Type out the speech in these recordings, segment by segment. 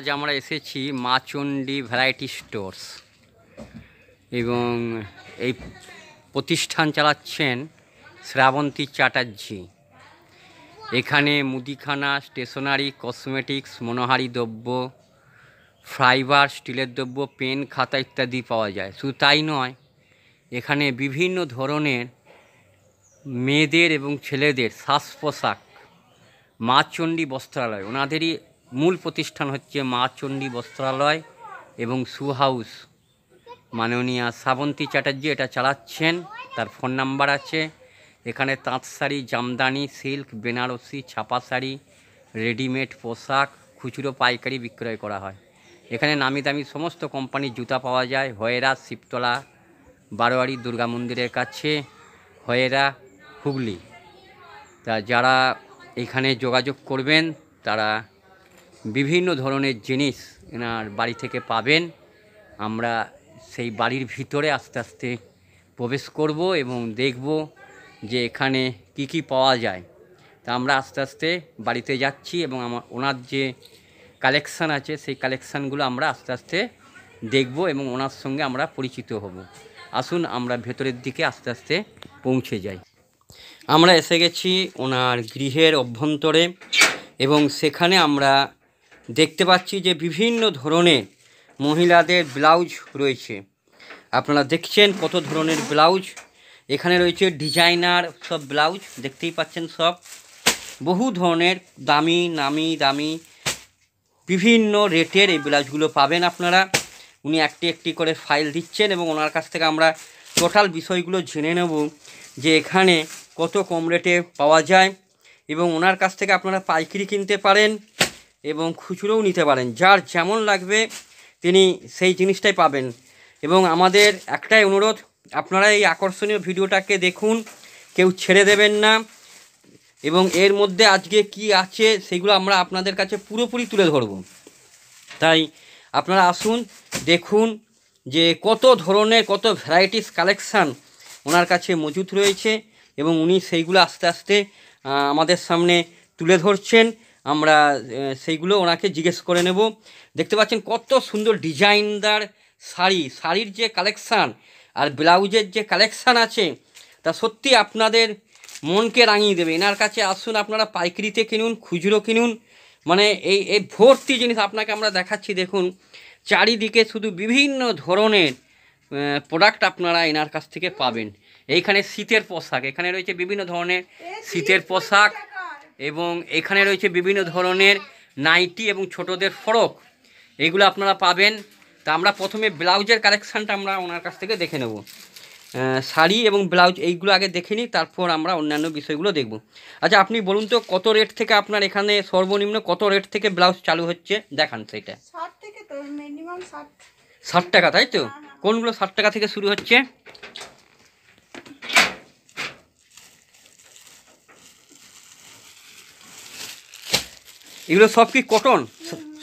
আজ আমরা এসেছি মা চণ্ডী ভ্যারাইটি স্টোর্স এবং এই প্রতিষ্ঠান চালাচ্ছেন শ্রাবন্তী চ্যাটার্জি। এখানে মুদিখানা স্টেশনারি কসমেটিক্স মনোহারি দ্রব্য ফাইবার স্টিলের দ্রব্য, পেন, খাতা ইত্যাদি পাওয়া যায়। শুধু তাই নয়, এখানে বিভিন্ন ধরনের মেয়েদের এবং ছেলেদের শ্বাস পোশাক মা চণ্ডী বস্ত্রালয়, ওনাদেরই মূল প্রতিষ্ঠান হচ্ছে মা চণ্ডী বস্ত্রালয় এবং সু হাউস। মাননীয়া শ্রাবন্তী চ্যাটার্জি এটা চালাচ্ছেন, তার ফোন নাম্বার আছে। এখানে তাঁত শাড়ি, জামদানি, সিল্ক, বেনারসি, ছাপা শাড়ি, রেডিমেড পোশাক, খুচরো পাইকারি বিক্রয় করা হয়। এখানে নামি দামি সমস্ত কোম্পানির জুতা পাওয়া যায়। হয়েরা, শিবতলা, বারোয়ারি, দুর্গা মন্দিরের কাছে, হয়েরা, হুগলি। তা যারা এখানে যোগাযোগ করবেন, তারা বিভিন্ন ধরনের জিনিস এনার বাড়ি থেকে পাবেন। আমরা সেই বাড়ির ভিতরে আস্তে আস্তে প্রবেশ করব এবং দেখব যে এখানে কি কি পাওয়া যায়। তা আমরা আস্তে আস্তে বাড়িতে যাচ্ছি এবং আমার ওনার যে কালেকশান আছে, সেই কালেকশানগুলো আমরা আস্তে আস্তে দেখব এবং ওনার সঙ্গে আমরা পরিচিত হব। আসুন আমরা ভেতরের দিকে আস্তে আস্তে পৌঁছে যাই। আমরা এসে গেছি ওনার গৃহের অভ্যন্তরে এবং সেখানে আমরা দেখতে পাচ্ছি যে বিভিন্ন ধরনের মহিলাদের ব্লাউজ রয়েছে। আপনারা দেখছেন কত ধরনের ব্লাউজ। এখানে রয়েছে ডিজাইনার সব ব্লাউজ, দেখতেই পাচ্ছেন সব। বহু ধরনের দামি, নামি দামি, বিভিন্ন রেটের এই ব্লাউজগুলো পাবেন আপনারা। উনি একটি একটি করে ফাইল দিচ্ছেন এবং ওনার কাছ থেকে আমরা টোটাল বিষয়গুলো জেনে নেব যে এখানে কত কম রেটে পাওয়া যায় এবং ওনার কাছ থেকে আপনারা পাইকারি কিনতে পারেন। এবং খুচরোও নিতে পারেন। যার যেমন লাগবে তিনি সেই জিনিসটাই পাবেন। এবং আমাদের একটাই অনুরোধ, আপনারা এই আকর্ষণীয় ভিডিওটাকে দেখুন, কেউ ছেড়ে দেবেন না। এবং এর মধ্যে আজকে কি আছে সেগুলো আমরা আপনাদের কাছে পুরোপুরি তুলে ধরব। তাই আপনারা আসুন, দেখুন যে কত ধরনের, কত ভ্যারাইটিস কালেকশান ওনার কাছে মজুত রয়েছে এবং উনি সেইগুলো আস্তে আস্তে আমাদের সামনে তুলে ধরছেন। আমরা সেইগুলো ওনাকে জিজ্ঞেস করে নেব। দেখতে পাচ্ছেন কত সুন্দর ডিজাইনদার শাড়ি শাড়ির যে কালেকশান আর ব্লাউজের যে কালেকশান আছে তা সত্যি আপনাদের মনকে রাঙিয়ে দেবে। এনার কাছে আসুন আপনারা পাইকারিতে কিনুন খুচরো কিনুন। মানে এই এই ভর্তি জিনিস আপনাকে আমরা দেখাচ্ছি দেখুন। চারিদিকে শুধু বিভিন্ন ধরনের প্রোডাক্ট আপনারা এনার কাছ থেকে পাবেন। এইখানে শীতের পোশাক এখানে রয়েছে বিভিন্ন ধরনের শীতের পোশাক। এবং এখানে রয়েছে বিভিন্ন ধরনের নাইটি এবং ছোটদের ফরক। এইগুলো আপনারা পাবেন। তা আমরা প্রথমে ব্লাউজের কালেকশানটা আমরা ওনার কাছ থেকে দেখে নেব। শাড়ি এবং ব্লাউজ এইগুলো আগে দেখে নিই তারপর আমরা অন্যান্য বিষয়গুলো দেখব। আচ্ছা আপনি বলুন তো কত রেট থেকে আপনার এখানে সর্বনিম্ন কত রেট থেকে ব্লাউজ চালু হচ্ছে? দেখান সেটা ষাট টাকা তাই তো? কোনগুলো ষাট টাকা থেকে শুরু হচ্ছে? এগুলো সব কি কটন?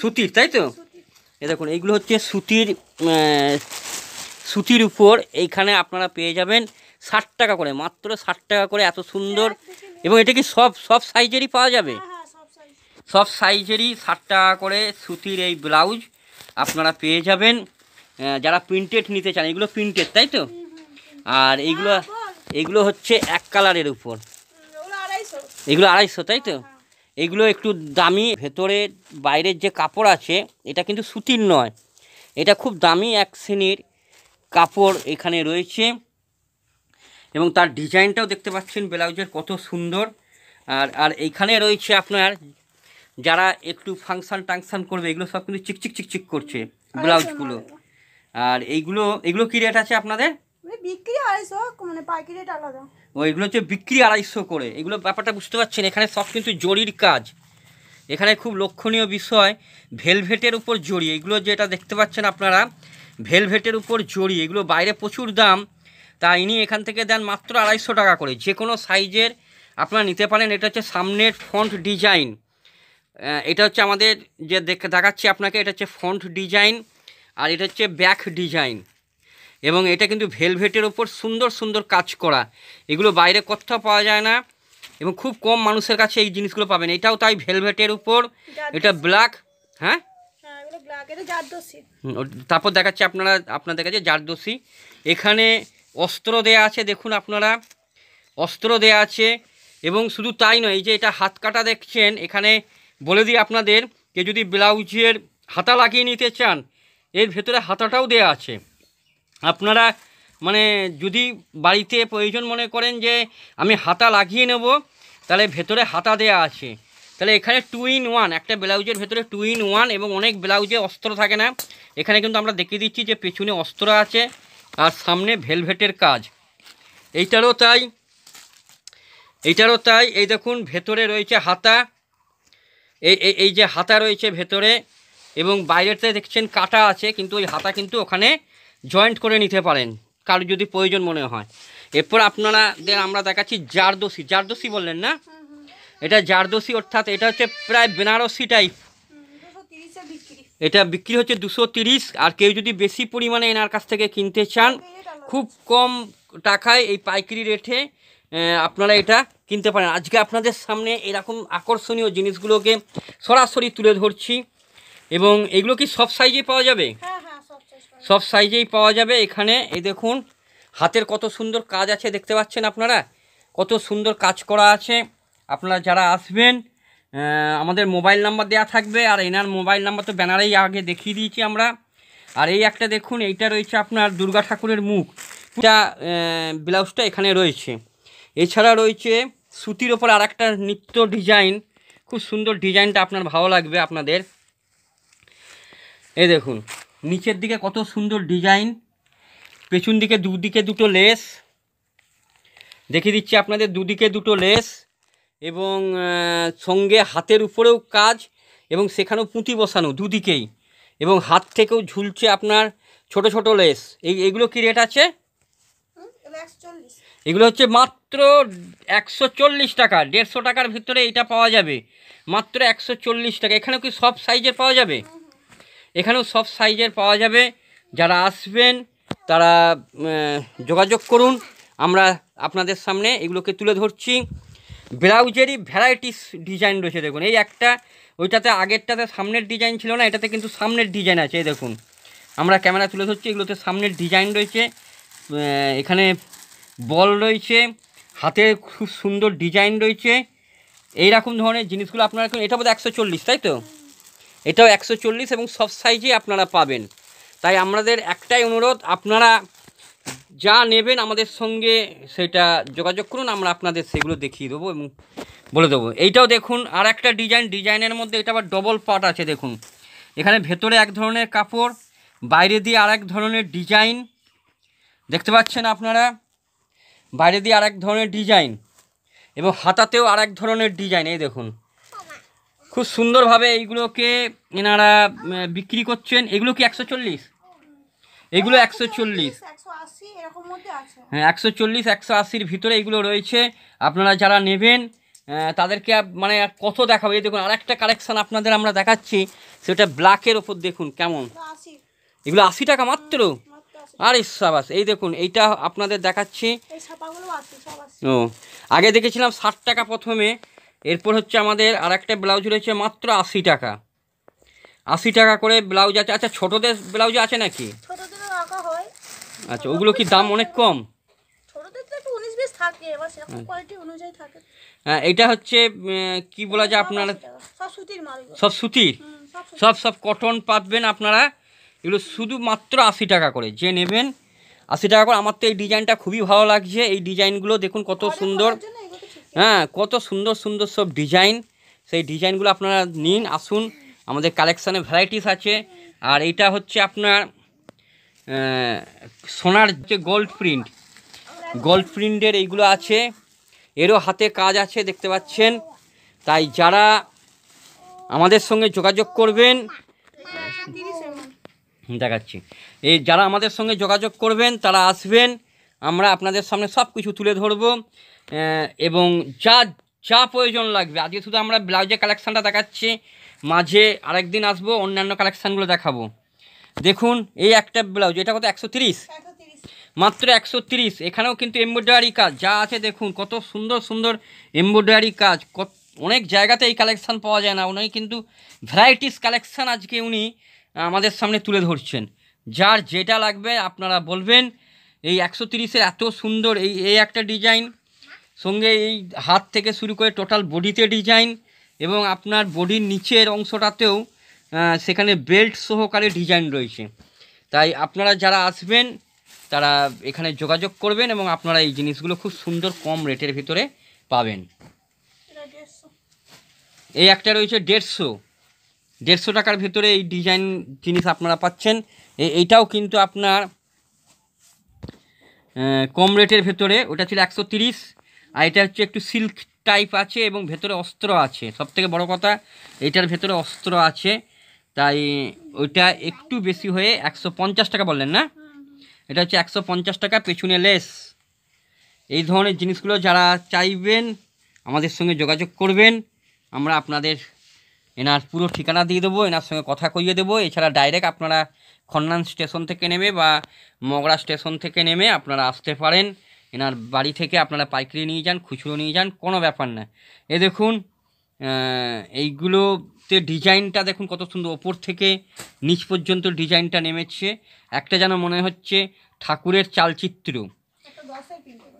সুতির তাই তো? এ দেখুন এইগুলো হচ্ছে সুতির সুতির উপর এইখানে আপনারা পেয়ে যাবেন ষাট টাকা করে মাত্র ষাট টাকা করে এত সুন্দর। এবং এটা কি সব সব সাইজেরই পাওয়া যাবে? হ্যাঁ সব সাইজেরই ষাট টাকা করে সুতির এই ব্লাউজ আপনারা পেয়ে যাবেন। যারা প্রিন্টেড নিতে চান এগুলো প্রিন্টেড তাই তো? আর এইগুলো এইগুলো হচ্ছে এক কালারের উপর। এগুলো আড়াইশো তাই তো? এগুলো একটু দামি ভেতরে বাইরের যে কাপড় আছে এটা কিন্তু সুতির নয়। এটা খুব দামি এক শ্রেণির কাপড় এখানে রয়েছে। এবং তার ডিজাইনটাও দেখতে পাচ্ছেন ব্লাউজের কত সুন্দর। আর আর এইখানে রয়েছে আপনার যারা একটু ফাংশান টাংশান করবে এগুলো সব কিন্তু চিকচিক চিকচিক করছে ব্লাউজগুলো। আর এইগুলো এগুলো কী রেট আছে আপনাদের? বিক্রি মানে এগুলো হচ্ছে বিক্রি আড়াইশো করে। এগুলো ব্যাপারটা বুঝতে পারছেন, এখানে সব কিন্তু জরির কাজ। এখানে খুব লক্ষণীয় বিষয়, ভেলভেটের উপর এগুলো যেটা দেখতে পাচ্ছেন আপনারা, ভেলভেটের উপর এগুলো বাইরে প্রচুর দাম। তা ইনি এখান থেকে দেন মাত্র আড়াইশো টাকা করে। যে কোনো সাইজের আপনারা নিতে পারেন, এটা হচ্ছে সামনের ফ্রন্ট ডিজাইন। এটা হচ্ছে আমাদের যে দেখ- দেখাচ্ছি আপনাকে, এটা হচ্ছে ফ্রন্ট ডিজাইন আর এটা হচ্ছে ব্যাক ডিজাইন। এবং এটা কিন্তু ভেলভেটের ওপর সুন্দর সুন্দর কাজ করা। এগুলো বাইরে কোথাও পাওয়া যায় না এবং খুব কম মানুষের কাছে এই জিনিসগুলো পাবেন। এটাও তাই ভেলভেটের উপর। এটা ব্ল্যাক হ্যাঁ? হ্যাঁ তারপর দেখাচ্ছি আপনারা আপনাদের কাছে জারদোসি এখানে অস্ত্র দেয়া আছে দেখুন আপনারা। অস্ত্র দেয়া আছে এবং শুধু তাই নয় এই যে এটা হাত কাটা দেখছেন এখানে বলে দিই আপনাদের কে যদি ব্লাউজের হাতা লাগিয়ে নিতে চান এর ভেতরে হাতাটাও দেয়া আছে। আপনারা মানে যদি বাড়িতে প্রয়োজন মনে করেন যে আমি হাতা লাগিয়ে নেব, তাহলে ভেতরে হাতা দেয়া আছে। তাহলে এখানে টু ইন ওয়ান একটা ব্লাউজের ভেতরে টু ইন ওয়ান এবং অনেক ব্লাউজে অস্ত্র থাকে না। এখানে কিন্তু আমরা দেখিয়ে দিচ্ছি যে পেছনে অস্ত্র আছে আর সামনে ভেলভেটের কাজ। এইটারও তাই এইটারও তাই, এই দেখুন ভেতরে রয়েছে হাতা এই, এই- যে হাতা রয়েছে ভেতরে এবং বাইরেতে দেখছেন কাটা আছে, কিন্তু ওই হাতা কিন্তু ওখানে জয়েন্ট করে নিতে পারেন, কারও যদি প্রয়োজন মনে হয়। এরপর আপনারা দের আমরা দেখাচ্ছি জারদোসি। জারদোসি বললেন না? এটা জারদোসি অর্থাৎ এটা হচ্ছে প্রায় বেনারসি টাইপ এটা বিক্রি হচ্ছে দুশো তিরিশ। আর কেউ যদি বেশি পরিমাণে এনার কাছ থেকে কিনতে চান, খুব কম টাকায় এই পাইকারি রেটে আপনারা এটা কিনতে পারেন। আজকে আপনাদের সামনে এরকম আকর্ষণীয় জিনিসগুলোকে সরাসরি তুলে ধরছি। এবং এগুলো কি সব সাইজে পাওয়া যাবে? হ্যাঁ সব সাইজেই পাওয়া যাবে এখানে। এই দেখুন, হাতের কত সুন্দর কাজ আছে, দেখতে পাচ্ছেন আপনারা? কত সুন্দর কাজ করা আছে। আপনারা যারা আসবেন আমাদের মোবাইল নাম্বার দেওয়া থাকবে, আর এনার মোবাইল নাম্বার তো ব্যানারেই আগে দেখিয়ে দিয়েছি আমরা। আর এই একটা দেখুন, এইটা রয়েছে আপনার দুর্গা ঠাকুরের মুখ। এটা ব্লাউজটা এখানে রয়েছে। এছাড়া রয়েছে সুতির ওপর আর একটা নিত্য ডিজাইন। খুব সুন্দর ডিজাইনটা আপনার ভালো লাগবে আপনাদের। এই দেখুন নিচের দিকে কত সুন্দর ডিজাইন, পেছন দিকে দুদিকে দুটো লেস। দেখিয়ে দিচ্ছি আপনাদের দুদিকে দুটো লেস এবং সঙ্গে হাতের উপরেও কাজ এবং সেখানেও পুঁতি বসানো দুদিকেই এবং হাত থেকেও ঝুলছে আপনার ছোট ছোট লেস। এই, এগুলো কি রেট আছে? এগুলো হচ্ছে মাত্র একশো চল্লিশ টাকা, দেড়শো টাকার ভিতরে এটা পাওয়া যাবে। মাত্র একশো চল্লিশ টাকা, এখানেও কি সব সাইজের পাওয়া যাবে? এখানেও সব সাইজের পাওয়া যাবে। যারা আসবেন, তারা যোগাযোগ করুন। আমরা আপনাদের সামনে এগুলোকে তুলে ধরছি। ব্লাউজেরই ভ্যারাইটিস ডিজাইন রয়েছে, দেখুন। এই একটা, ওইটাতে আগেরটাতে সামনের ডিজাইন ছিল না, এটাতে কিন্তু সামনের ডিজাইন আছে, এই দেখুন। আমরা ক্যামেরা তুলে ধরছি, এগুলোতে সামনের ডিজাইন রয়েছে। এখানে বল রয়েছে, হাতে খুব সুন্দর ডিজাইন রয়েছে। এই রকম ধরনের জিনিসগুলো আপনারা এটা বোধহয় একশো চল্লিশ, তাই তো? এটাও একশো চল্লিশ এবং সব সাইজে আপনারা পাবেন। তাই আমাদের একটাই অনুরোধ, আপনারা যা নেবেন আমাদের সঙ্গে সেটা যোগাযোগ করুন, আমরা আপনাদের সেগুলো দেখিয়ে দেবো এবং বলে দেবো। এইটাও দেখুন আর একটা ডিজাইন, ডিজাইনের মধ্যে এটা আবার ডবল পার্ট আছে, দেখুন। এখানে ভেতরে এক ধরনের কাপড়, বাইরে দিয়ে আর এক ধরনের ডিজাইন। দেখতে পাচ্ছেন আপনারা? বাইরে দিয়ে আর এক ধরনের ডিজাইন এবং হাতাতেও আর এক ধরনের ডিজাইন, এই দেখুন। খুব সুন্দরভাবে এইগুলোকে এনারা বিক্রি করছেন। এগুলো কি একশো চল্লিশ? এগুলো একশো চল্লিশ। হ্যাঁ একশো চল্লিশ একশো আশির ভিতরে এগুলো রয়েছে। আপনারা যারা নেবেন তাদেরকে মানে কত দেখাবো? এই দেখুন আরেকটা কালেকশান আপনাদের আমরা দেখাচ্ছি। সেটা ব্ল্যাকের ওপর দেখুন কেমন? এগুলো আশি টাকা মাত্র? আশি আরে সাবাস এই দেখুন এইটা আপনাদের দেখাচ্ছি। ও আগে দেখেছিলাম ষাট টাকা প্রথমে এরপর হচ্ছে আমাদের আর একটা ব্লাউজ রয়েছে মাত্র আশি টাকা। আশি টাকা করে ব্লাউজ আছে। আচ্ছা ছোটোদের ব্লাউজ আছে নাকি? আচ্ছা ওগুলো কি দাম অনেক কম? থাকে হ্যাঁ, এটা হচ্ছে কি বলা যায় আপনারা? সব 80 সব সুতির? সব সব সুতির। সব সব কটন পাবেন আপনারা। এগুলো শুধুমাত্র আশি টাকা করে যে নেবেন। আশি টাকা করে আমার তো এই ডিজাইনটা খুবই ভালো লাগছে। এই ডিজাইনগুলো দেখুন কত সুন্দর। হ্যাঁ কত সুন্দর সুন্দর সব ডিজাইন সেই ডিজাইনগুলো আপনারা নিন আসুন। আমাদের কালেকশানে ভ্যারাইটিস আছে। আর এইটা হচ্ছে আপনার সোনার যে গোল্ড প্রিন্ট গোল্ড প্রিন্টের এইগুলো আছে। এরও হাতে কাজ আছে দেখতে পাচ্ছেন। তাই যারা আমাদের সঙ্গে যোগাযোগ করবেন। দেখাচ্ছি। এই যারা আমাদের সঙ্গে যোগাযোগ করবেন তারা আসবেন। আমরা আপনাদের সামনে সব কিছু তুলে ধরবো এবং যা যা প্রয়োজন লাগবে। আজকে শুধু আমরা ব্লাউজের কালেকশানটা দেখাচ্ছি মাঝে আরেকদিন আসব অন্যান্য কালেকশানগুলো দেখাবো। দেখুন এই একটা ব্লাউজ এটা কত একশো তিরিশ? একশো তিরিশ। মাত্র একশো তিরিশ এখানেও কিন্তু এমব্রয়ডারি কাজ যা আছে দেখুন কত সুন্দর সুন্দর এমব্রয়ডারি কাজ কত অনেক জায়গাতে এই কালেকশান পাওয়া যায় না উনি কিন্তু ভ্যারাইটিস কালেকশান আজকে উনি আমাদের সামনে তুলে ধরছেন। যার যেটা লাগবে আপনারা বলবেন এই একশো তিরিশের এত সুন্দর এই এই একটা ডিজাইন, সঙ্গে এই হাত থেকে শুরু করে টোটাল বডিতে ডিজাইন এবং আপনার বডির নিচের অংশটাতেও সেখানে বেল্ট সহকারে ডিজাইন রয়েছে। তাই আপনারা যারা আসবেন, তারা এখানে যোগাযোগ করবেন এবং আপনারা এই জিনিসগুলো খুব সুন্দর কম রেটের ভিতরে পাবেন। এই একটা রয়েছে দেড়শো। দেড়শো টাকার ভিতরে এই ডিজাইন জিনিস আপনারা পাচ্ছেন। এইটাও কিন্তু আপনার কম রেটের ভেতরে, ওটা ছিল একশো তিরিশ, আর এটা হচ্ছে একটু সিল্ক টাইপ আছে এবং ভেতরে অস্ত্র আছে। সব থেকে বড়ো কথা, এটার ভেতরে অস্ত্র আছে, তাই ওইটা একটু বেশি হয়ে একশো পঞ্চাশ টাকা বললেন না? এটা হচ্ছে একশো পঞ্চাশ টাকা, পেছনে লেস। এই ধরনের জিনিসগুলো যারা চাইবেন, আমাদের সঙ্গে যোগাযোগ করবেন। আমরা আপনাদের এনার পুরো ঠিকানা দিয়ে দেবো, এনার সঙ্গে কথা কইয়ে দেবো। এছাড়া ডাইরেক্ট আপনারা খন্নান স্টেশন থেকে নেমে বা মগরা স্টেশন থেকে নেমে আপনারা আসতে পারেন। এনার বাড়ি থেকে আপনারা পাইকারি নিয়ে যান, খুচরো নিয়ে যান, কোনো ব্যাপার না। এ দেখুন এইগুলোতে ডিজাইনটা দেখুন কত সুন্দর। ওপর থেকে নিচ পর্যন্ত ডিজাইনটা নেমেছে। একটা যেন মনে হচ্ছে ঠাকুরের চালচিত্র।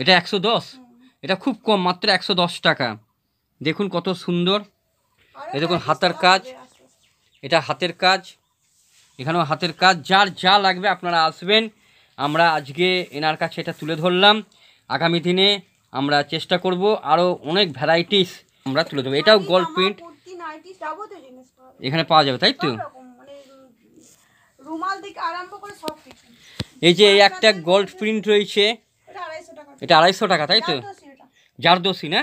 এটা একশো দশ? এটা খুব কম, মাত্র একশো দশ টাকা। দেখুন কত সুন্দর। এই দেখুন, হাতার কাজ। এটা হাতের কাজ। এখানেও হাতের কাজ যার যা লাগবে আপনারা আসবেন। আমরা আজকে এনার কাছে এটা তুলে ধরলাম। আগামী দিনে আমরা চেষ্টা করব আরও অনেক ভ্যারাইটিস আমরা তুলে দেবো এটাও গোল্ড প্রিন্ট। এখানে পাওয়া যাবে তাই তো? মানে এই যে এই একটা গোল্ড প্রিন্ট রয়েছে। এটা আড়াইশো টাকা। তাই তো? জারদোসি জারদোসি না?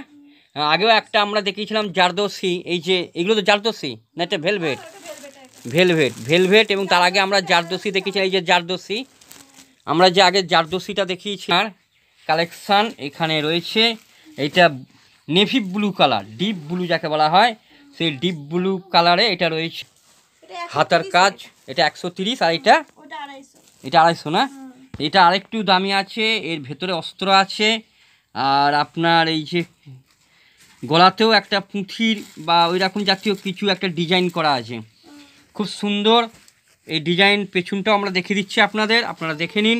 আগেও একটা আমরা দেখিয়েছিলাম জারদোসি। এই যে এগুলো তো জারদোসি না এটা ভেলভেট এটা velvet type এর। ভেলভেট ভেলভেট এবং তার আগে আমরা জারদোসি দেখেছি এই যে জারদোসি। আমরা যে আগে জারদোসিটা দেখিয়েছি আর কালেকশান এখানে রয়েছে। এইটা navy blue colour deep blue যাকে বলা হয় সেই ডিপ ব্লু কালারে এটা রয়েছে। হাতার কাজ এটা একশো তিরিশ আর এটা এটা আড়াইশো না? এটা আরেকটু দামি আছে এর ভেতরে অস্ত্র আছে আর আপনার এই যে গলাতেও একটা পুঁথির বা ওই রকম জাতীয় কিছু একটা ডিজাইন করা আছে। খুব সুন্দর। এই ডিজাইন পেছনটাও আমরা দেখিয়ে দিচ্ছি আপনাদের। আপনারা দেখে নিন।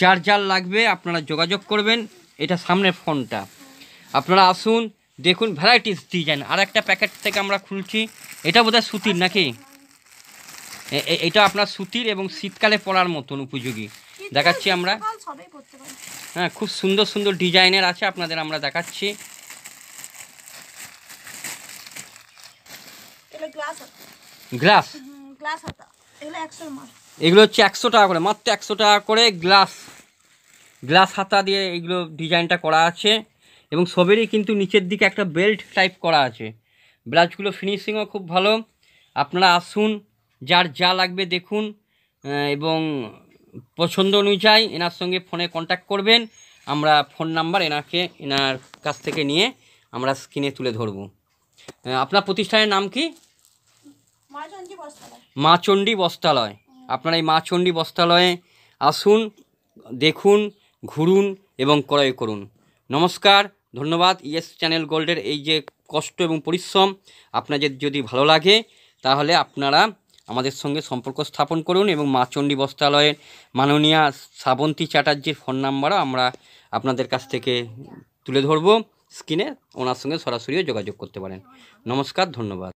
যার যার লাগবে আপনারা যোগাযোগ করবেন। এটা সামনের ফোনটা। আপনারা আসুন দেখুন ভ্যারাইটিস ডিজাইন। আর একটা প্যাকেট থেকে আমরা খুলছি। এটা বোধহয় সুতির নাকি? এটা আপনার সুতির এবং শীতকালে পরার মতন উপযোগী। দেখাচ্ছি আমরা। হ্যাঁ খুব সুন্দর সুন্দর ডিজাইনের আছে। আপনাদের আমরা দেখাচ্ছি এটা গ্লাস হাতা গ্লাস? গ্লাস হাতা। এগুলো একশোর মাল। এগুলো হচ্ছে একশো টাকা করে মাত্র একশো টাকা করে গ্লাস। গ্লাস হাতা দিয়ে এগুলো ডিজাইনটা করা আছে এবং সবেরই কিন্তু নিচের দিকে একটা বেল্ট টাইপ করা আছে। ব্লাউজগুলো ফিনিশিংও খুব ভালো। আপনারা আসুন যার যা লাগবে দেখুন এবং পছন্দ অনুযায়ী এনার সঙ্গে ফোনে কন্ট্যাক্ট করবেন। আমরা ফোন নাম্বার এনাকে এনার কাছ থেকে নিয়ে আমরা স্ক্রিনে তুলে ধরবো। আপনার প্রতিষ্ঠানের নাম কি? মা চণ্ডী বস্ত্রালয়। আপনারা এই মা চণ্ডী বস্ত্রালয়ে আসুন, দেখুন, ঘুরুন এবং ক্রয় করুন। নমস্কার, ধন্যবাদ। ইয়েস চ্যানেল গোল্ডের এই যে কষ্ট এবং পরিশ্রম আপনাদের যদি ভালো লাগে, তাহলে আপনারা আমাদের সঙ্গে সম্পর্ক স্থাপন করুন এবং মা চণ্ডী বস্ত্রালয়ের মাননীয়া শ্রাবন্তী চ্যাটার্জির ফোন নাম্বারও আমরা আপনাদের কাছ থেকে তুলে ধরবো। স্ক্রিনে ওনার সঙ্গে সরাসরিও যোগাযোগ করতে পারেন। নমস্কার, ধন্যবাদ।